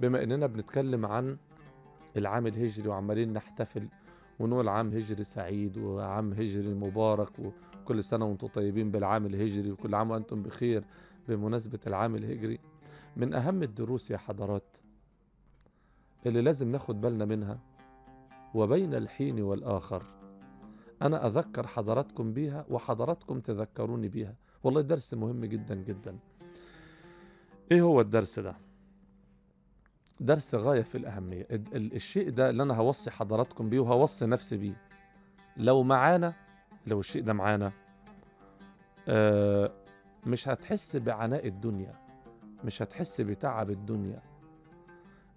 بما إننا بنتكلم عن العام الهجري وعمالين نحتفل ونقول عام هجري سعيد وعام هجري مبارك وكل سنة وأنتم طيبين بالعام الهجري وكل عام وأنتم بخير بمناسبة العام الهجري. من أهم الدروس يا حضرات اللي لازم ناخد بالنا منها وبين الحين والآخر. أنا أذكر حضراتكم بيها وحضراتكم تذكروني بيها. والله درس مهم جدا جدا. إيه هو الدرس ده؟ درس غاية في الأهمية. ال- ال- الشيء ده اللي أنا هوصي حضراتكم بيه وهوصي نفسي بيه. لو معانا لو الشيء ده معانا آه مش هتحس بعناء الدنيا مش هتحس بتعب الدنيا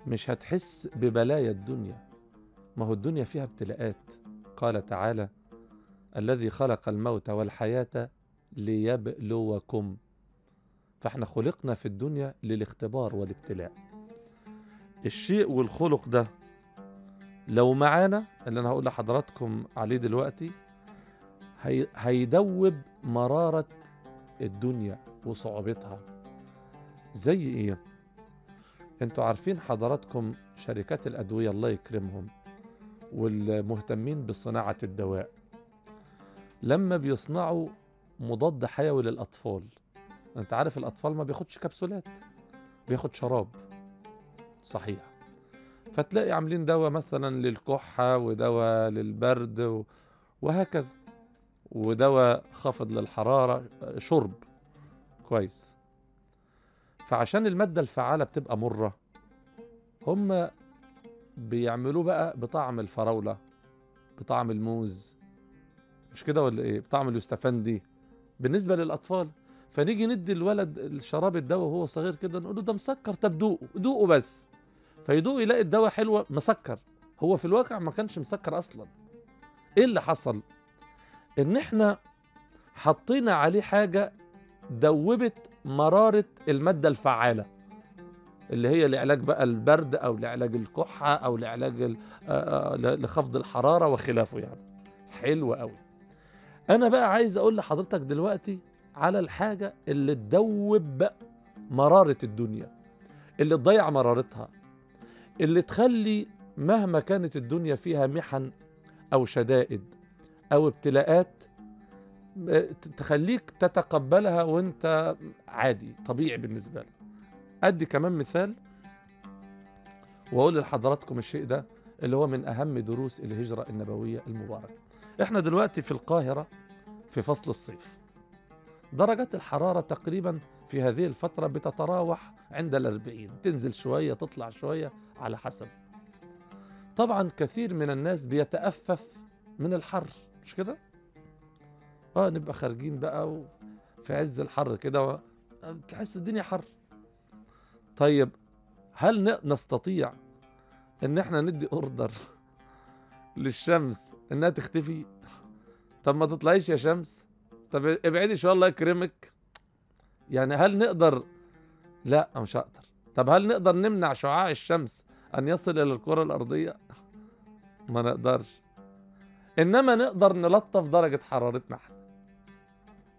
مش هتحس ببلايا الدنيا. ما هو الدنيا فيها ابتلاءات. قال تعالى الذي خلق الموت والحياة ليبلوكم. فإحنا خلقنا في الدنيا للاختبار والابتلاء. الشيء والخلق ده. لو معانا اللي أنا هقول لحضراتكم عليه دلوقتي هي هيدوب مرارة الدنيا وصعوبتها. زي إيه؟ أنتوا عارفين حضراتكم شركات الأدوية الله يكرمهم والمهتمين بصناعة الدواء. لما بيصنعوا مضاد حيوي للأطفال أنت عارف الأطفال ما بياخدش كبسولات بياخد شراب. صحيح. فتلاقي عاملين دواء مثلا للكحة ودواء للبرد وهكذا. ودواء خافض للحرارة شرب. كويس. فعشان المادة الفعالة بتبقى مرة هم بيعملوه بقى بطعم الفراولة بطعم الموز. مش كده ولا إيه؟ بطعم اليوستفندي بالنسبة للأطفال فنيجي ندي الولد الشراب الدواء وهو صغير كده نقول له ده مسكر طب دوقه. دوقه بس. فيدوق يلاقي الدواء حلوة مسكر. هو في الواقع ما كانش مسكر أصلا. إيه اللي حصل؟ إن إحنا حطينا عليه حاجة دوبت مرارة المادة الفعالة اللي هي لعلاج بقى البرد أو لعلاج الكحة أو لعلاج آه، آه، لخفض الحرارة وخلافه يعني. حلو قوي أنا بقى عايز أقول لحضرتك دلوقتي على الحاجة اللي تدوب مرارة الدنيا اللي تضيع مرارتها. اللي تخلي مهما كانت الدنيا فيها محن أو شدائد أو ابتلاءات م- تخليك تتقبلها وأنت عادي طبيعي بالنسبة لك. أدي كمان مثال وأقول لحضراتكم الشيء ده اللي هو من أهم دروس الهجرة النبوية المباركة. إحنا دلوقتي في القاهرة في فصل الصيف. درجات الحرارة تقريبا في هذه الفترة بتتراوح عند الأربعين. تنزل شوية تطلع شوية على حسب. طبعا كثير من الناس بيتأفف من الحر مش كده؟ آه نبقى خارجين بقى في عز الحر كده تحس الدنيا حر. طيب هل نستطيع إن إحنا ندي أوردر للشمس إنها تختفي؟ طب ما تطلعيش يا شمس. طب ابعدي شوية الله يكرمك. يعني هل نقدر؟ لا مش هقدر. طب هل نقدر نمنع شعاع الشمس أن يصل إلى الكرة الأرضية؟ ما نقدرش. إنما نقدر نلطف درجة حرارتنا إحنا.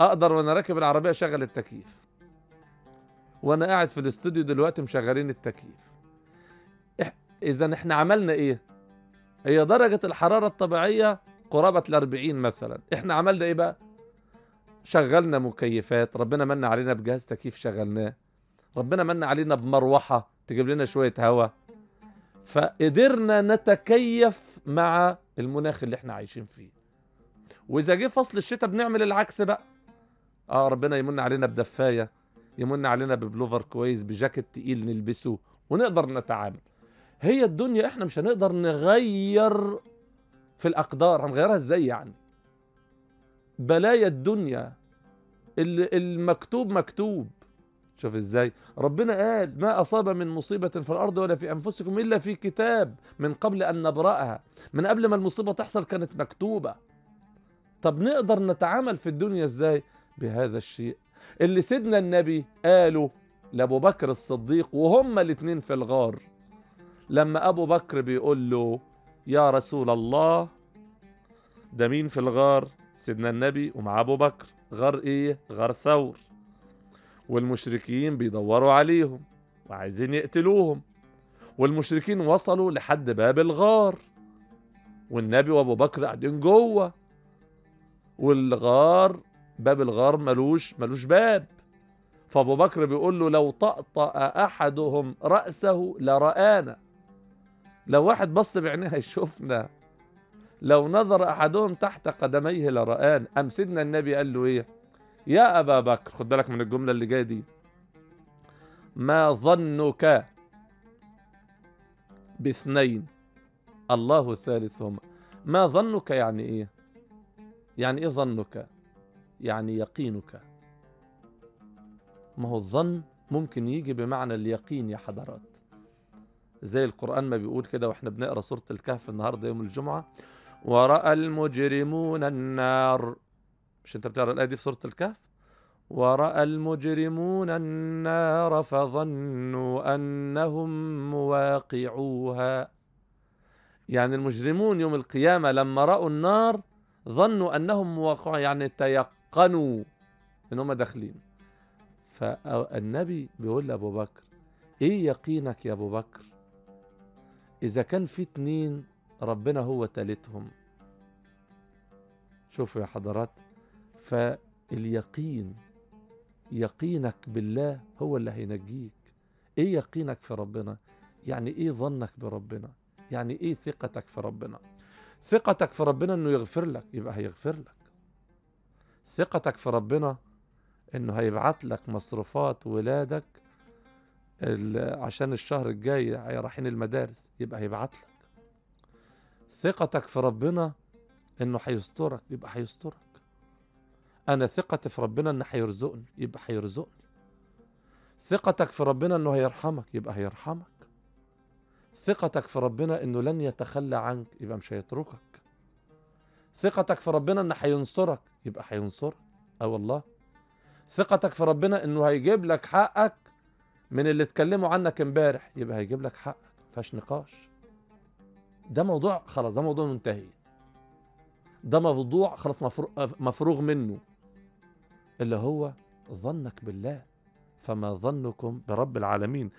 أقدر وأنا راكب العربية أشغل التكييف. وأنا قاعد في الاستوديو دلوقتي مشغلين التكييف. إح... إذا إحنا عملنا إيه؟ هي درجة الحرارة الطبيعية قرابة الأربعين مثلا. إحنا عملنا إيه بقى؟ شغلنا مكيفات ربنا من علينا بجهاز تكييف شغلناه؟ ربنا من علينا بمروحة تجيب لنا شوية هواء فقدرنا نتكيف مع المناخ اللي إحنا عايشين فيه. وإذا جه فصل الشتاء بنعمل العكس بقى. آه ربنا يمن علينا بدفاية يمن علينا ببلوفر كويس بجاكيت تقيل نلبسه ونقدر نتعامل. هي الدنيا إحنا مش هنقدر نغير في الأقدار هنغيرها إزاي يعني؟ بلايا الدنيا. المكتوب مكتوب. شوف إزاي. ربنا قال ما أصاب من مصيبة في الأرض ولا في أنفسكم إلا في كتاب من قبل أن نبرأها. من قبل ما المصيبة تحصل كانت مكتوبة. طب نقدر نتعامل في الدنيا إزاي؟ بهذا الشيء. اللي سيدنا النبي قاله لأبو بكر الصديق وهما الاتنين في الغار. لما أبو بكر بيقول له يا رسول الله ده مين في الغار؟ سيدنا النبي ومع أبو بكر غار إيه؟ غار ثور. والمشركين بيدوروا عليهم وعايزين يقتلوهم. والمشركين وصلوا لحد باب الغار. والنبي وأبو بكر قاعدين جوه. والغار باب الغار ملوش ملوش باب. فأبو بكر بيقول له لو طأطأ أحدهم رأسه لرآنا. لو واحد بص بعينيه هيشوفنا. لو نظر أحدهم تحت قدميه لرآن أم سيدنا النبي قال له إيه؟ يا أبا بكر خد بالك من الجملة اللي جاية دي. ما ظنك باثنين؟ الله ثالثهما. ما ظنك يعني إيه؟ يعني إيه ظنك؟ يعني يقينك. ما هو الظن ممكن يجي بمعنى اليقين يا حضرات. زي القرآن ما بيقول كده وإحنا بنقرأ سورة الكهف النهارده يوم الجمعة ورأى المجرمون النار. مش أنت بتقرأ الآية دي في سورة الكهف؟ ورأى المجرمون النار فظنوا أنهم مواقعوها. يعني المجرمون يوم القيامة لما رأوا النار ظنوا أنهم مواقعوها يعني تيقنوا أنهم داخلين. فالنبي بيقول لأبو بكر إيه يقينك يا أبو بكر؟ إذا كان في اتنين ربنا هو تالتهم. شوفوا يا حضرات فاليقين يقينك بالله هو اللي هينجيك. إيه يقينك في ربنا؟ يعني إيه ظنك بربنا؟ يعني إيه ثقتك في ربنا؟ ثقتك في ربنا إنه يغفر لك يبقى هيغفر لك. ثقتك في ربنا إنه هيبعت لك مصروفات ولادك عشان الشهر الجاي رايحين المدارس يبقى هيبعت لك. ثقتك في ربنا إنه هيسترك يبقى هيسترك أنا ثقتي في ربنا إنه هيرزقني يبقى هيرزقني ثقتك في ربنا إنه هيرحمك يبقى هيرحمك. ثقتك في ربنا إنه لن يتخلى عنك يبقى مش هيتركك. ثقتك في ربنا إنه هينصرك يبقى هينصرك آه والله. ثقتك في ربنا إنه هيجيب لك حقك من اللي اتكلموا عنك امبارح يبقى هيجيب لك حقك مفيهاش نقاش. ده موضوع خلاص ده موضوع منتهي. ده موضوع خلاص مفروغ منه. اللي هو ظنك بالله فما ظنكم برب العالمين.